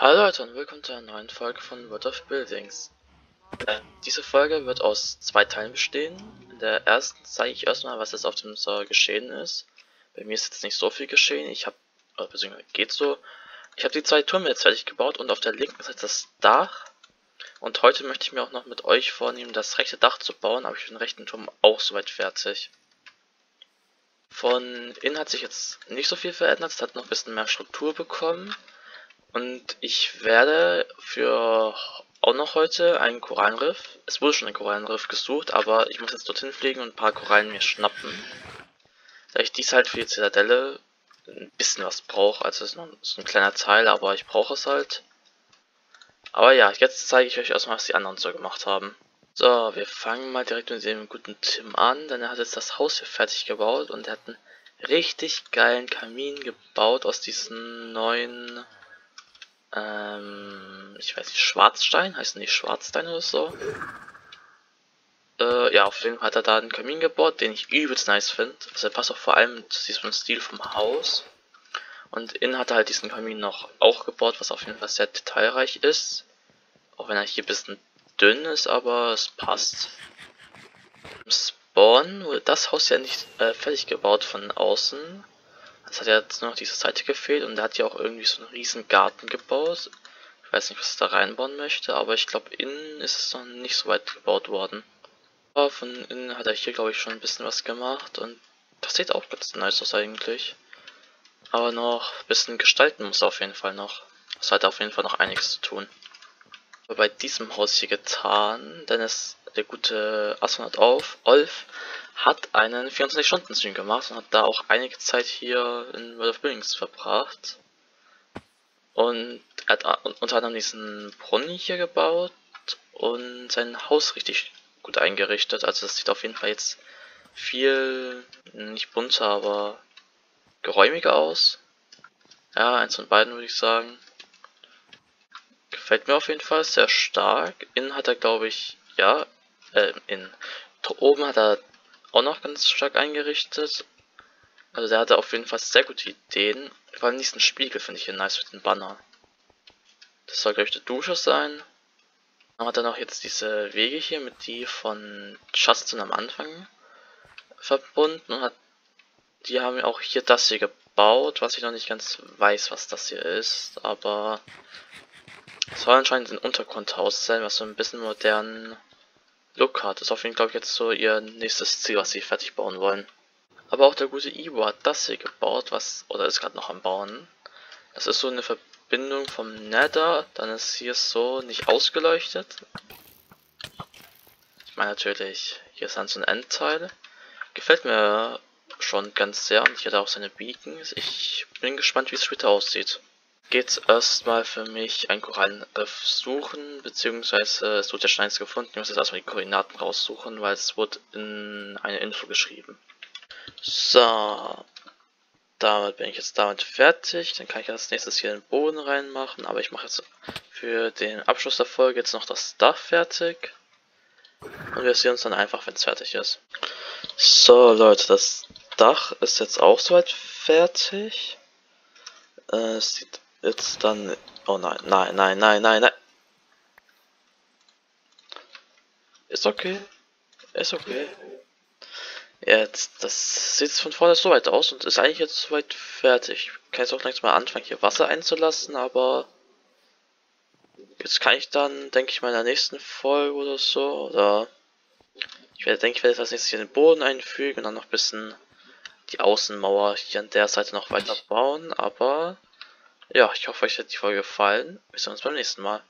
Hallo Leute und willkommen zu einer neuen Folge von World of Buildings. Äh, diese Folge wird aus zwei Teilen bestehen. In der ersten zeige ich erstmal, was jetzt auf dem Server geschehen ist. Bei mir ist jetzt nicht so viel geschehen. Ich habe, äh, beziehungsweise geht so. Ich habe die zwei Türme jetzt fertig gebaut und auf der linken Seite das Dach. Und heute möchte ich mir auch noch mit euch vornehmen, das rechte Dach zu bauen, aber ich bin den rechten Turm auch soweit fertig. Von innen hat sich jetzt nicht so viel verändert, es hat noch ein bisschen mehr Struktur bekommen. Und ich werde für auch noch heute einen Korallenriff. Es wurde schon ein Korallenriff gesucht, aber ich muss jetzt dorthin fliegen und ein paar Korallen mir schnappen. Da ich dies halt für die Zitadelle ein bisschen was brauche, also ist noch so ein kleiner Teil, aber ich brauche es halt. Aber ja, jetzt zeige ich euch erstmal, was die anderen so gemacht haben. So, wir fangen mal direkt mit dem guten Tim an, denn er hat jetzt das Haus hier fertig gebaut und er hat einen richtig geilen Kamin gebaut aus diesen neuen ähm, ich weiß nicht, Schwarzstein, heißt nicht Schwarzstein oder so. Äh, ja, auf jeden Fall hat er da einen Kamin gebaut, den ich übelst nice finde. Also er passt auch vor allem zu diesem Stil vom Haus. Und innen hat er halt diesen Kamin noch auch gebaut, was auf jeden Fall sehr detailreich ist. Auch wenn er hier ein bisschen dünn ist, aber es passt. Im Spawn wurde das Haus ja nicht äh, fertig gebaut von außen. Es hat ja jetzt nur noch diese Seite gefehlt und er hat ja auch irgendwie so einen riesen Garten gebaut. Ich weiß nicht, was er da reinbauen möchte, aber ich glaube, innen ist es noch nicht so weit gebaut worden. Aber von innen hat er hier, glaube ich, schon ein bisschen was gemacht und das sieht auch ganz nice aus eigentlich. Aber noch ein bisschen gestalten muss er auf jeden Fall noch. Es hat auf jeden Fall noch einiges zu tun. Aber bei diesem Haus hier getan, denn es der gute Astronaut auf, Olf hat einen 24-Stunden-Stream gemacht und hat da auch einige Zeit hier in World of Buildings verbracht. Und er hat unter anderem diesen Brunnen hier gebaut und sein Haus richtig gut eingerichtet. Also das sieht auf jeden Fall jetzt viel, nicht bunter, aber geräumiger aus. Ja, eins von beiden würde ich sagen. Gefällt mir auf jeden Fall sehr stark. Innen hat er, glaube ich, ja, äh, in oben hat er auch noch ganz stark eingerichtet. Also der hatte auf jeden Fall sehr gute Ideen. Vor allem diesen Spiegel finde ich hier nice mit dem Banner. Das soll glaube ich die Dusche sein. Dann hat er noch jetzt diese Wege hier mit die von Justin am Anfang verbunden und hat die haben auch hier das hier gebaut, was ich noch nicht ganz weiß, was das hier ist, aber es soll anscheinend ein Untergrundhaus sein, was so ein bisschen modernen Look hat. Ist auf jeden Fall, glaube ich, jetzt so ihr nächstes Ziel, was sie fertig bauen wollen. Aber auch der gute Ivo hat das hier gebaut, was, oder ist gerade noch am Bauen. Das ist so eine Verbindung vom Nether, dann ist hier so nicht ausgeleuchtet. Ich meine natürlich, hier ist dann so ein Endteil. Gefällt mir schon ganz sehr und hier hat auch seine Beacons. Ich bin gespannt, wie es später aussieht geht's erstmal für mich ein Korallenriff suchen, beziehungsweise es wird ja schon eins gefunden. Ich muss jetzt erstmal die Koordinaten raussuchen, weil es wird in eine Info geschrieben. So, damit bin ich jetzt damit fertig. Dann kann ich als nächstes hier den Boden reinmachen, aber ich mache jetzt für den Abschluss der Folge jetzt noch das Dach fertig. Und wir sehen uns dann einfach, wenn es fertig ist. So Leute, das Dach ist jetzt auch soweit fertig. Äh, sieht jetzt dann... Oh nein, nein, nein, nein, nein, nein. Ist okay. Ist okay. Jetzt, das sieht von vorne so weit aus und ist eigentlich jetzt soweit fertig. Ich kann jetzt auch langsam mal anfangen, hier Wasser einzulassen, aber jetzt kann ich dann, denke ich mal, in der nächsten Folge oder so, oder ich werde, denke ich, werde das nächste hier den Boden einfügen und dann noch ein bisschen die Außenmauer hier an der Seite noch weiter bauen, aber ja, ich hoffe, euch hat die Folge gefallen. Bis uns beim nächsten Mal.